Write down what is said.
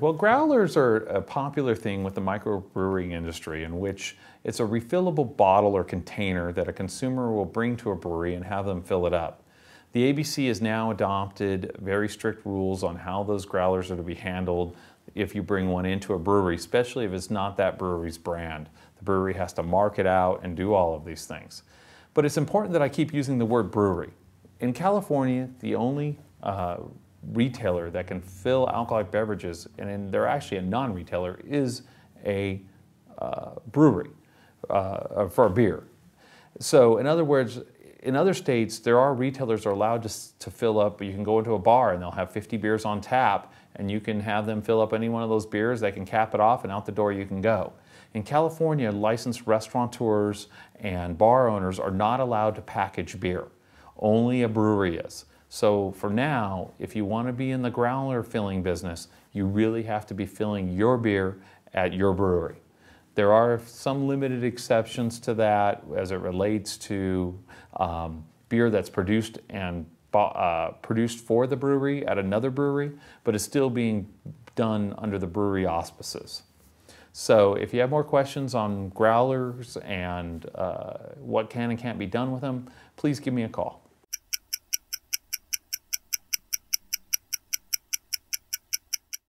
Well, growlers are a popular thing with the microbrewing industry in which it's a refillable bottle or container that a consumer will bring to a brewery and have them fill it up. The ABC has now adopted very strict rules on how those growlers are to be handled if you bring one into a brewery, especially if it's not that brewery's brand. The brewery has to mark it out and do all of these things. But it's important that I keep using the word brewery. In California, the only uh, retailer that can fill alcoholic beverages, and they're actually a non-retailer, is a uh, brewery uh, for beer. So in other words, in other states, there are retailers are allowed to, to fill up. You can go into a bar and they'll have 50 beers on tap, and you can have them fill up any one of those beers. They can cap it off, and out the door you can go. In California, licensed restaurateurs and bar owners are not allowed to package beer. Only a brewery is. So for now, if you want to be in the growler filling business, you really have to be filling your beer at your brewery. There are some limited exceptions to that as it relates to um, beer that's produced and uh, produced for the brewery at another brewery, but is still being done under the brewery auspices. So if you have more questions on growlers and uh, what can and can't be done with them, please give me a call.